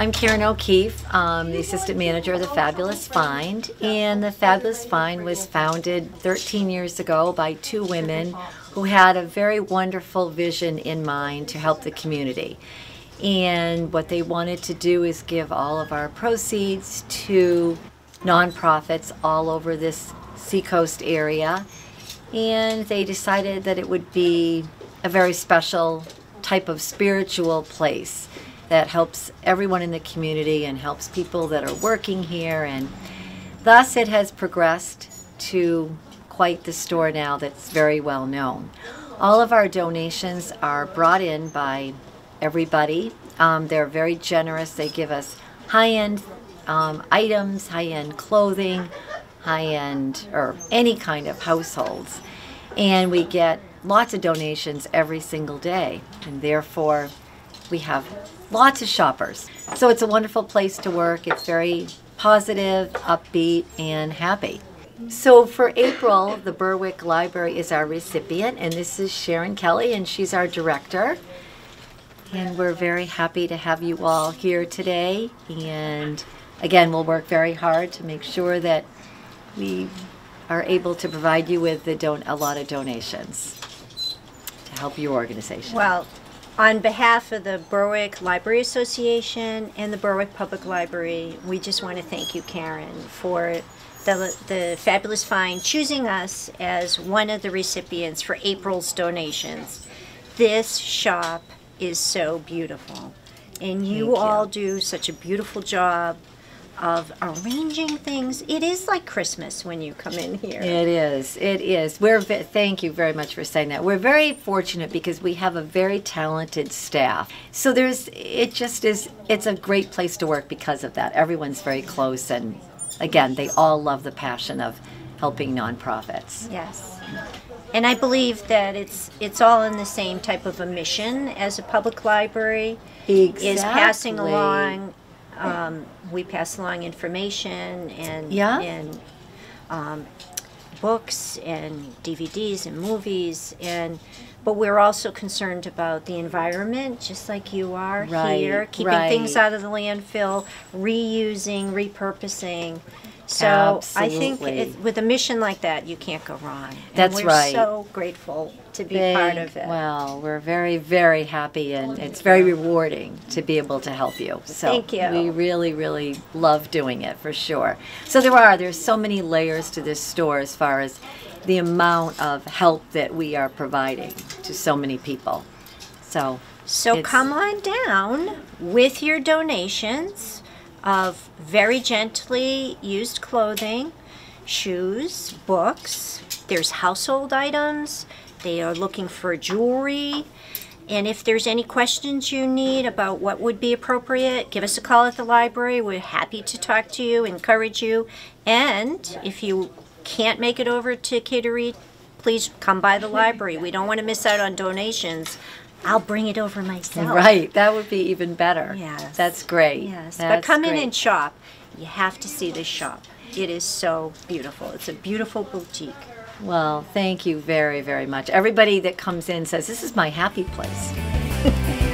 I'm Karen O'Keefe, um, the assistant manager of the Fabulous Find. And the Fabulous Find was founded 13 years ago by two women who had a very wonderful vision in mind to help the community. And what they wanted to do is give all of our proceeds to nonprofits all over this seacoast area. And they decided that it would be a very special type of spiritual place that helps everyone in the community and helps people that are working here. And thus it has progressed to quite the store now that's very well known. All of our donations are brought in by everybody. Um, they're very generous. They give us high-end um, items, high-end clothing, high-end or any kind of households. And we get lots of donations every single day. And therefore, we have lots of shoppers. So it's a wonderful place to work. It's very positive, upbeat, and happy. So for April, the Berwick Library is our recipient, and this is Sharon Kelly, and she's our director. And we're very happy to have you all here today. And again, we'll work very hard to make sure that we are able to provide you with don- a lot of donations to help your organization. Well, on behalf of the Berwick Library Association and the Berwick Public Library, we just want to thank you, Karen, for the, the fabulous find choosing us as one of the recipients for April's donations. This shop is so beautiful, and you, you. all do such a beautiful job of arranging things. It is like Christmas when you come in here. It is. It is. We're thank you very much for saying that. We're very fortunate because we have a very talented staff. So there's it just is it's a great place to work because of that. Everyone's very close and again, they all love the passion of helping nonprofits. Yes. And I believe that it's it's all in the same type of a mission as a public library is passing along. Um, we pass along information and Yeah. and um, books and DVDs and movies and but we're also concerned about the environment just like you are Right, here keeping things out of the landfill reusing repurposing so I think it, with a mission like that, you can't go wrong. And That's we're right. so grateful to be part of it. Well, we're very, very happy, and it's very rewarding to be able to help you. So Thank you. We really, really love doing it for sure. So there are there's so many layers to this store as far as the amount of help that we are providing to so many people. So So come on down with your donations of very gently used clothing, shoes, books. There's household items. They are looking for jewelry. And if there's any questions you need about what would be appropriate, give us a call at the library. We're happy to talk to you, encourage you. And if you can't make it over to Kittery, please come by the library. We don't want to miss out on donations. I'll bring it over myself. Right, that would be even better. Yes. That's great. Yes, but That's come in and shop. You have to see this shop. It is so beautiful. It's a beautiful boutique. Well, thank you very, very much. Everybody that comes in says, This is my happy place.